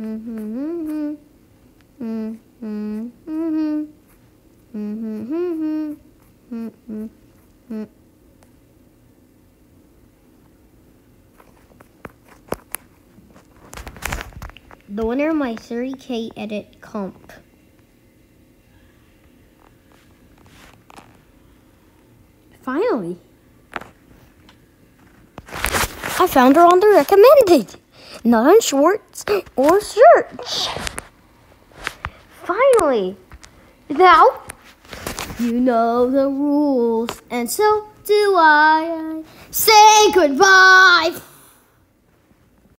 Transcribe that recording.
The winner of my 3K edit comp. Finally. I found her on the recommended, not on shorts or search. Finally. Now, you know the rules, and so do I. Say goodbye.